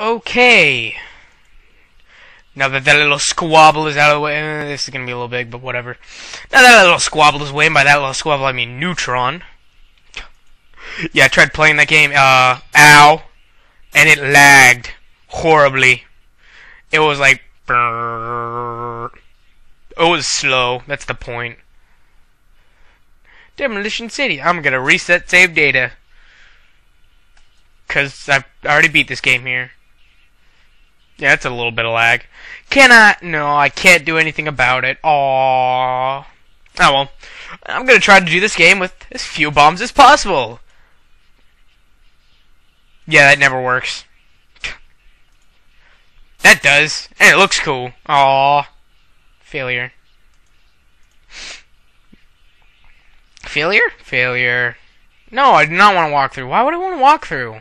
Okay. Now that that little squabble is out of the way, eh, this is gonna be a little big, but whatever. Now that little squabble is away, and by that little squabble I mean Neutron. Yeah, I tried playing that game, uh, ow, and it lagged horribly. It was like, brrr. it was slow, that's the point. Demolition City, I'm gonna reset save data. Cause I've already beat this game here. Yeah, it's a little bit of lag. Can I? No, I can't do anything about it. Aww. Oh well. I'm gonna try to do this game with as few bombs as possible. Yeah, that never works. that does. And it looks cool. Aww. Failure. Failure? Failure. No, I do not want to walk through. Why would I want to walk through?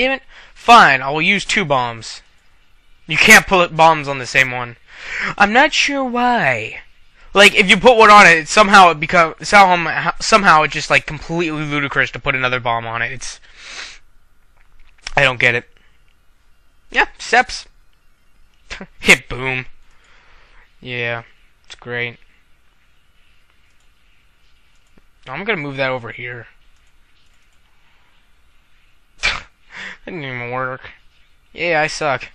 Damn it. Fine, I will use two bombs. You can't put bombs on the same one. I'm not sure why. Like, if you put one on it, somehow it becomes somehow somehow it's just like completely ludicrous to put another bomb on it. It's I don't get it. Yeah, steps. Hit boom. Yeah, it's great. I'm gonna move that over here. that didn't even work. Yeah, I suck.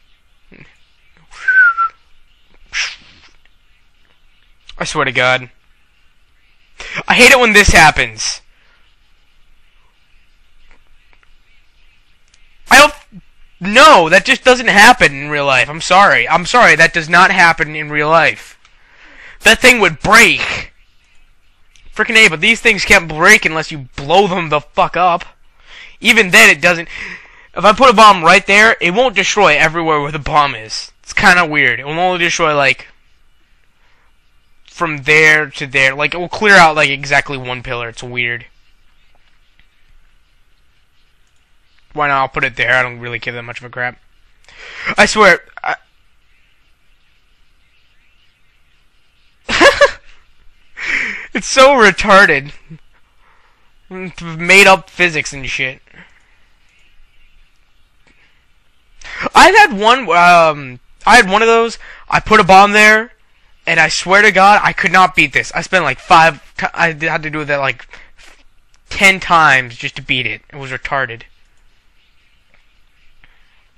I swear to God. I hate it when this happens. I don't... No, that just doesn't happen in real life. I'm sorry. I'm sorry, that does not happen in real life. That thing would break. Freaking A, but these things can't break unless you blow them the fuck up. Even then, it doesn't... If I put a bomb right there, it won't destroy everywhere where the bomb is. It's kind of weird. It will only destroy, like, from there to there. Like, it will clear out, like, exactly one pillar. It's weird. Why not? I'll put it there. I don't really give that much of a crap. I swear. I... it's so retarded. Made up physics and shit. I've had one, um, I had one of those. I put a bomb there, and I swear to God, I could not beat this. I spent like five. I had to do that like ten times just to beat it. It was retarded.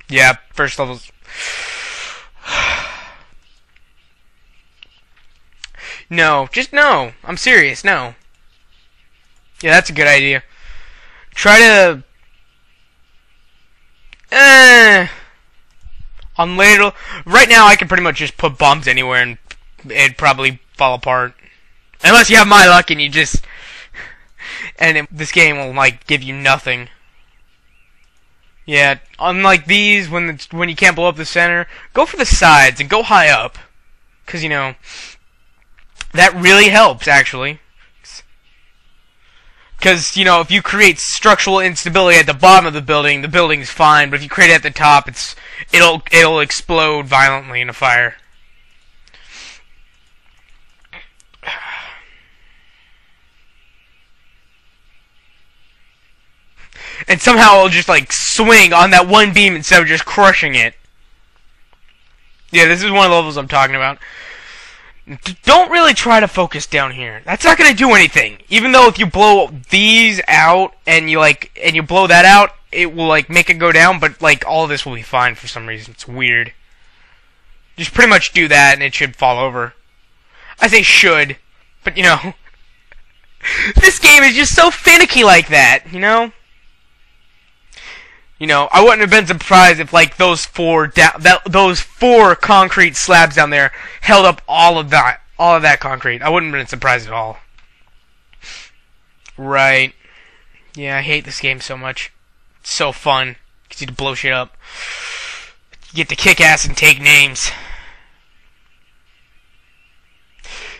Yeah, first levels. no, just no. I'm serious. No. Yeah, that's a good idea. Try to. Eh. On later, right now I can pretty much just put bombs anywhere and it'd probably fall apart. Unless you have my luck and you just, and it, this game will like give you nothing. Yeah, unlike these, when it's, when you can't blow up the center, go for the sides and go high up, because you know that really helps actually. Because, you know, if you create structural instability at the bottom of the building, the building's fine, but if you create it at the top, it's it'll it'll explode violently in a fire. And somehow it'll just like swing on that one beam instead of just crushing it. Yeah, this is one of the levels I'm talking about don't really try to focus down here. That's not gonna do anything. Even though if you blow these out and you like and you blow that out, it will like make it go down. But like all this will be fine for some reason. It's weird. Just pretty much do that and it should fall over. I say should, but you know, this game is just so finicky like that. You know. You know, I wouldn't have been surprised if like those four da- that those four concrete slabs down there held up all of that all of that concrete. I wouldn't have been surprised at all. Right. Yeah, I hate this game so much. It's so fun. Gets you to blow shit up. You get to kick ass and take names.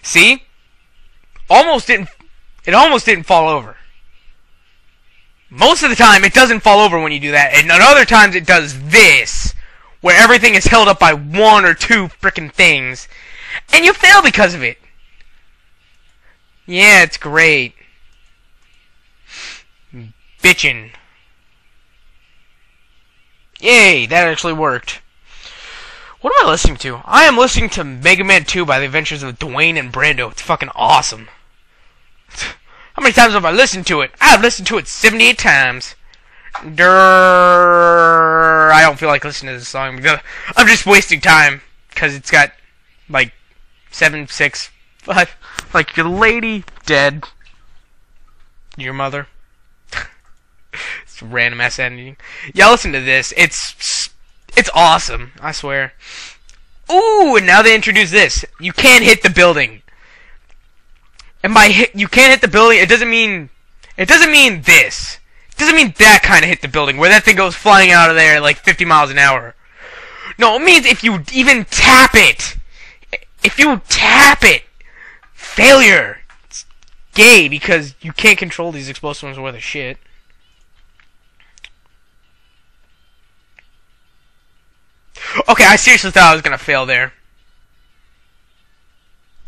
See? Almost didn't it almost didn't fall over. Most of the time, it doesn't fall over when you do that, and at other times it does this, where everything is held up by one or two freaking things, and you fail because of it. Yeah, it's great. Bitchin'. Yay, that actually worked. What am I listening to? I am listening to Mega Man 2 by the Adventures of Duane and Brando. It's fucking awesome. How many times have I listened to it? I've listened to it 78 times. Durr, I don't feel like listening to this song because I'm just wasting time because it's got like seven, six, five, like your lady dead, your mother. it's random ass ending. Yeah, listen to this. It's it's awesome. I swear. Ooh, and now they introduce this. You can't hit the building. And by hit, you can't hit the building, it doesn't mean it doesn't mean this. It doesn't mean that kind of hit the building where that thing goes flying out of there at like 50 miles an hour. No, it means if you even tap it. If you tap it, failure. It's gay because you can't control these explosives worth of shit. Okay, I seriously thought I was gonna fail there.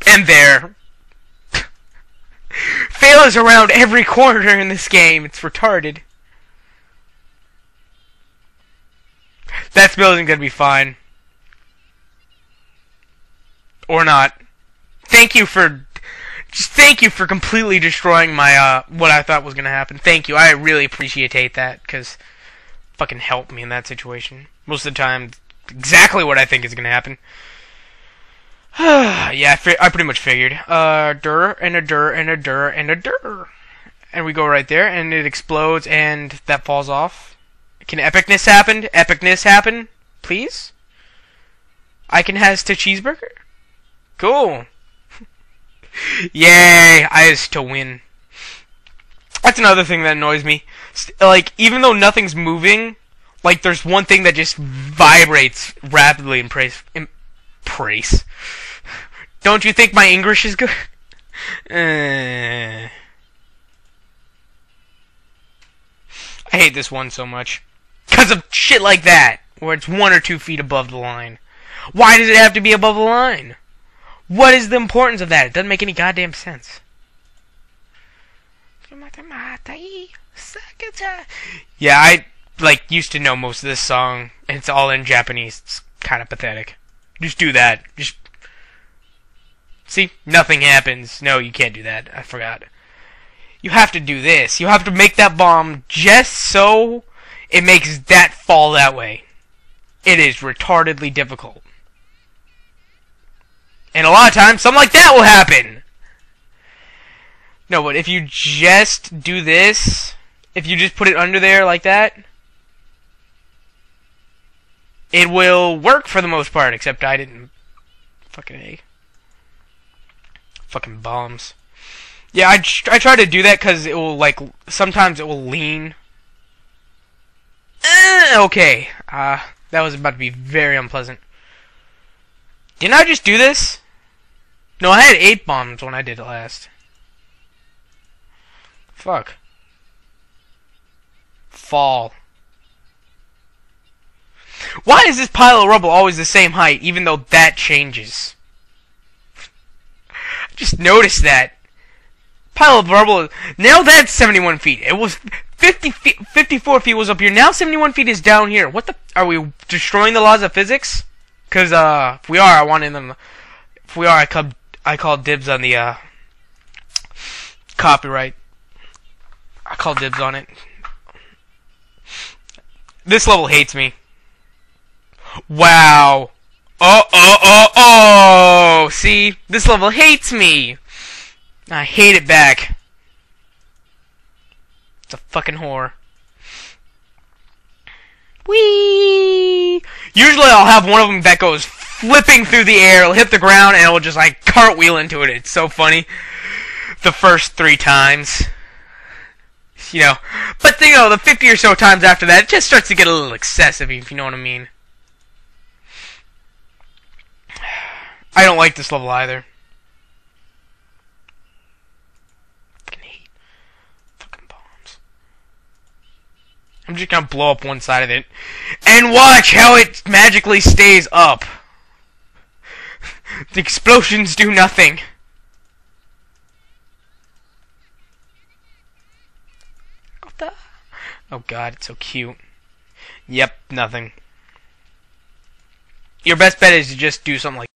And there. Fail is around every corner in this game. It's retarded. That building gonna be fine. Or not. Thank you for just thank you for completely destroying my uh what I thought was gonna happen. Thank you. I really appreciate that because fucking help me in that situation. Most of the time, exactly what I think is gonna happen. yeah, I, I, pretty much figured. Uh, dur and a dur and a dur and a dur, and we go right there, and it explodes, and that falls off. Can epicness happen? Epicness happen, please. I can has to cheeseburger. Cool. Yay! I has to win. That's another thing that annoys me. Like, even though nothing's moving, like there's one thing that just vibrates rapidly in praise. In praise. Don't you think my English is good? uh, I hate this one so much. Because of shit like that, where it's one or two feet above the line. Why does it have to be above the line? What is the importance of that? It doesn't make any goddamn sense. Yeah, I like used to know most of this song. It's all in Japanese. It's kind of pathetic. Just do that. Just see, nothing happens. No, you can't do that. I forgot. You have to do this. You have to make that bomb just so it makes that fall that way. It is retardedly difficult. And a lot of times, something like that will happen. No, but if you just do this, if you just put it under there like that, it will work for the most part, except I didn't. Fucking A. Fucking bombs. Yeah, I, I try to do that because it will, like, sometimes it will lean. Uh, okay. Uh, that was about to be very unpleasant. Didn't I just do this? No, I had eight bombs when I did it last. Fuck. Fall. Why is this pile of rubble always the same height, even though that changes? Just notice that. Pile of rubble, now that's 71 feet. It was 50 feet, 54 feet was up here. Now 71 feet is down here. What the, are we destroying the laws of physics? Cause, uh, if we are, I want in them, if we are, I call, I call dibs on the, uh, copyright. I call dibs on it. This level hates me. Wow. Oh, oh, oh, oh! See? This level hates me! I hate it back. It's a fucking whore. Whee! Usually I'll have one of them that goes flipping through the air, it'll hit the ground, and it'll just like cartwheel into it. It's so funny. The first three times. You know. But, you know, the 50 or so times after that, it just starts to get a little excessive, if you know what I mean. I don't like this level either. Fucking hate fucking bombs. I'm just gonna blow up one side of it. And watch how it magically stays up. the explosions do nothing. What the? Oh god, it's so cute. Yep, nothing. Your best bet is to just do something like